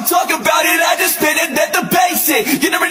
don't talk about it, I just spit it at the basic. You never.